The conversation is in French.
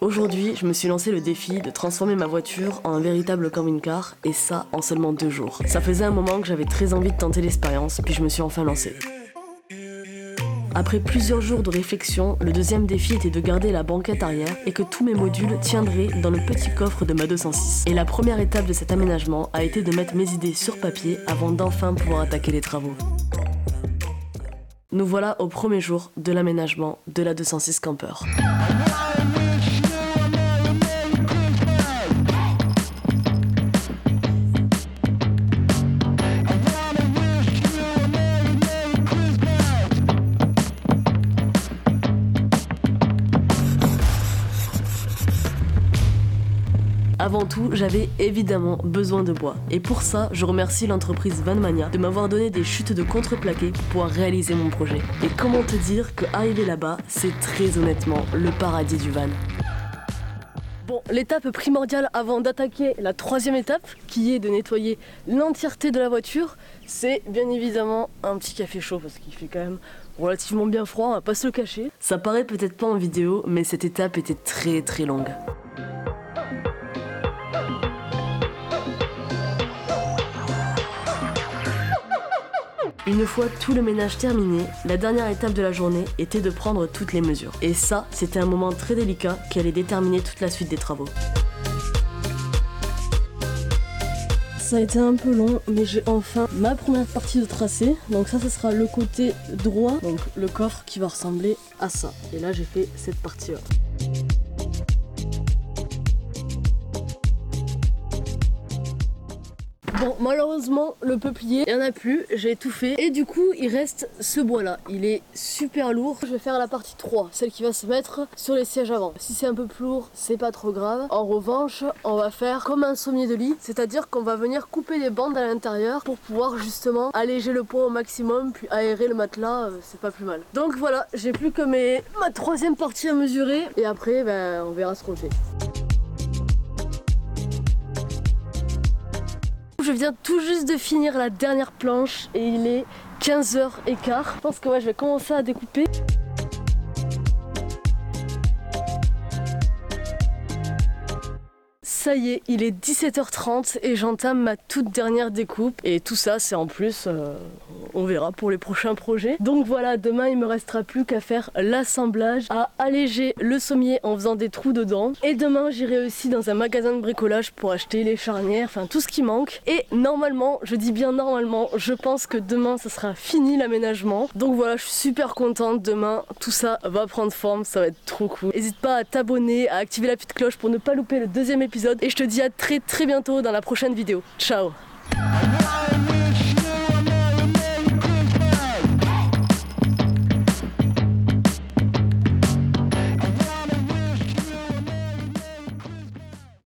Aujourd'hui, je me suis lancé le défi de transformer ma voiture en un véritable camping-car, et ça en seulement deux jours. Ça faisait un moment que j'avais très envie de tenter l'expérience, puis je me suis enfin lancé. Après plusieurs jours de réflexion, le deuxième défi était de garder la banquette arrière et que tous mes modules tiendraient dans le petit coffre de ma 206. Et la première étape de cet aménagement a été de mettre mes idées sur papier avant d'enfin pouvoir attaquer les travaux. Nous voilà au premier jour de l'aménagement de la 206 Camper. Avant tout, j'avais évidemment besoin de bois. Et pour ça, je remercie l'entreprise Vanmania de m'avoir donné des chutes de contreplaqué pour réaliser mon projet. Et comment te dire que arriver là-bas, c'est très honnêtement le paradis du van. Bon, l'étape primordiale avant d'attaquer la troisième étape, qui est de nettoyer l'entièreté de la voiture, c'est bien évidemment un petit café chaud parce qu'il fait quand même relativement bien froid, on va pas se le cacher. Ça paraît peut-être pas en vidéo, mais cette étape était très très longue. Une fois tout le ménage terminé, la dernière étape de la journée était de prendre toutes les mesures. Et ça, c'était un moment très délicat qui allait déterminer toute la suite des travaux. Ça a été un peu long, mais j'ai enfin ma première partie de tracé. Donc ça, ce sera le côté droit, donc le coffre qui va ressembler à ça. Et là, j'ai fait cette partie-là. Bon, malheureusement, le peuplier, il n'y en a plus, j'ai fait. Et du coup, il reste ce bois-là. Il est super lourd. Je vais faire la partie 3, celle qui va se mettre sur les sièges avant. Si c'est un peu plus lourd, c'est pas trop grave. En revanche, on va faire comme un sommier de lit, c'est-à-dire qu'on va venir couper les bandes à l'intérieur pour pouvoir justement alléger le poids au maximum, puis aérer le matelas, euh, c'est pas plus mal. Donc voilà, j'ai plus que mes... ma troisième partie à mesurer. Et après, ben, on verra ce qu'on fait. Je viens tout juste de finir la dernière planche et il est 15h15. Je pense que ouais, je vais commencer à découper. Ça y est, il est 17h30 et j'entame ma toute dernière découpe. Et tout ça, c'est en plus, euh, on verra pour les prochains projets. Donc voilà, demain, il me restera plus qu'à faire l'assemblage, à alléger le sommier en faisant des trous dedans. Et demain, j'irai aussi dans un magasin de bricolage pour acheter les charnières, enfin tout ce qui manque. Et normalement, je dis bien normalement, je pense que demain, ça sera fini l'aménagement. Donc voilà, je suis super contente. Demain, tout ça va prendre forme, ça va être trop cool. N'hésite pas à t'abonner, à activer la petite cloche pour ne pas louper le deuxième et je te dis à très très bientôt dans la prochaine vidéo. Ciao